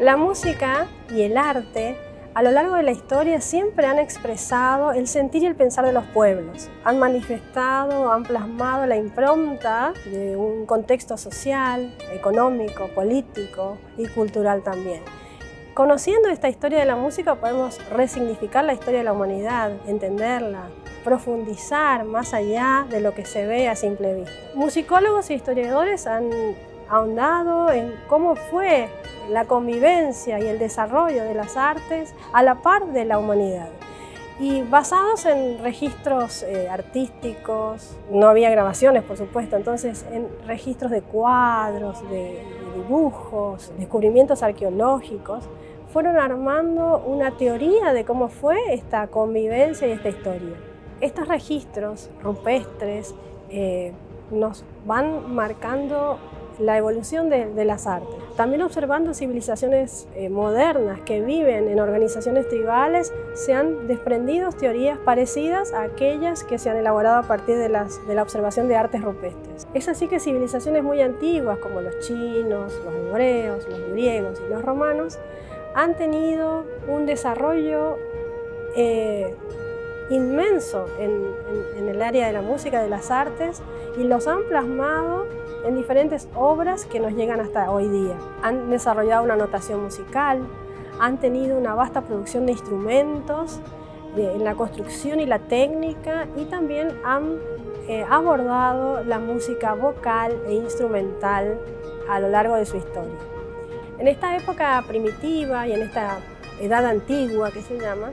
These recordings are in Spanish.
La música y el arte a lo largo de la historia siempre han expresado el sentir y el pensar de los pueblos. Han manifestado, han plasmado la impronta de un contexto social, económico, político y cultural también. Conociendo esta historia de la música podemos resignificar la historia de la humanidad, entenderla, profundizar más allá de lo que se ve a simple vista. Musicólogos e historiadores han ahondado en cómo fue la convivencia y el desarrollo de las artes a la par de la humanidad. Y basados en registros eh, artísticos, no había grabaciones por supuesto, entonces en registros de cuadros, de, de dibujos, descubrimientos arqueológicos, fueron armando una teoría de cómo fue esta convivencia y esta historia. Estos registros rupestres eh, nos van marcando la evolución de, las artes. También observando civilizaciones eh, modernas que viven en organizaciones tribales, se han desprendido teorías parecidas a aquellas que se han elaborado a partir de, la observación de artes rupestres. Es así que civilizaciones muy antiguas como los chinos, los hebreos, los griegos y los romanos han tenido un desarrollo eh, inmenso en, el área de la música, de las artes, y los han plasmado en diferentes obras que nos llegan hasta hoy día. Han desarrollado una notación musical, han tenido una vasta producción de instrumentos, en la construcción y la técnica, y también han eh, abordado la música vocal e instrumental a lo largo de su historia. En esta época primitiva y en esta edad antigua que se llama,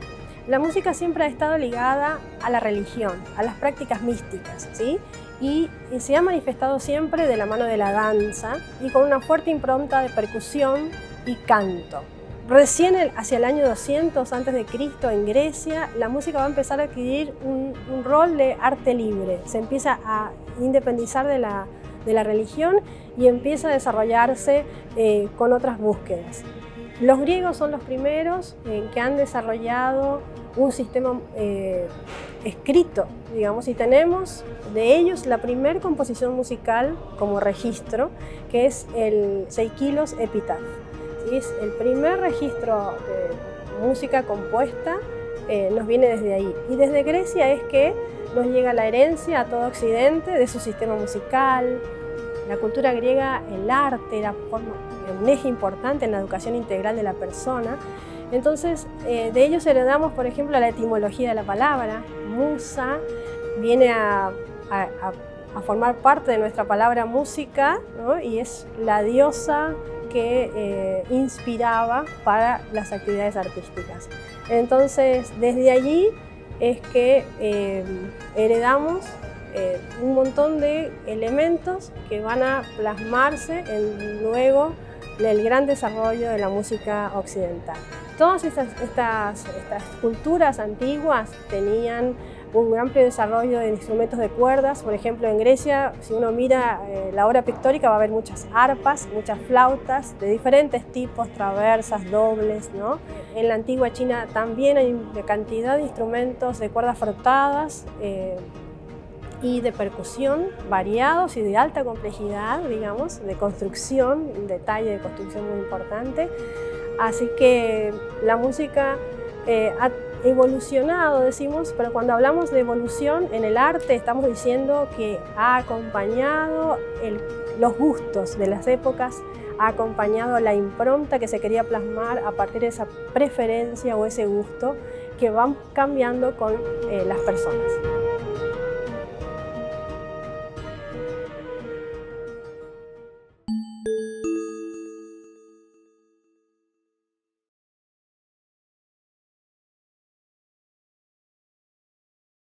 la música siempre ha estado ligada a la religión, a las prácticas místicas, ¿sí? Y, se ha manifestado siempre de la mano de la danza y con una fuerte impronta de percusión y canto. Recién hacia el año 200 a.C. en Grecia, la música va a empezar a adquirir un, rol de arte libre. Se empieza a independizar de la, religión y empieza a desarrollarse eh, con otras búsquedas. Los griegos son los primeros eh, que han desarrollado un sistema eh, escrito, digamos, y tenemos de ellos la primera composición musical como registro, que es el Seikilos Epitaph. Es el primer registro de música compuesta, eh, nos viene desde ahí. Y desde Grecia es que nos llega la herencia a todo Occidente de su sistema musical. La cultura griega, el arte era un eje importante en la educación integral de la persona. Entonces, eh, de ellos heredamos, por ejemplo, la etimología de la palabra. Musa viene a, formar parte de nuestra palabra música y es la diosa que eh, inspiraba para las actividades artísticas. Entonces, desde allí es que eh, heredamos un montón de elementos que van a plasmarse en luego el gran desarrollo de la música occidental. Todas estas, estas, culturas antiguas tenían un amplio desarrollo de instrumentos de cuerdas. Por ejemplo, en Grecia, si uno mira eh, la obra pictórica, va a haber muchas arpas, muchas flautas de diferentes tipos, traversas, dobles. ¿no? En la antigua China también hay una cantidad de instrumentos de cuerdas frotadas. Eh, y de percusión variados y de alta complejidad, digamos, de construcción, un detalle de construcción muy importante. Así que la música eh, ha evolucionado, decimos, pero cuando hablamos de evolución en el arte estamos diciendo que ha acompañado los gustos de las épocas, ha acompañado la impronta que se quería plasmar a partir de esa preferencia o ese gusto que van cambiando con eh, las personas.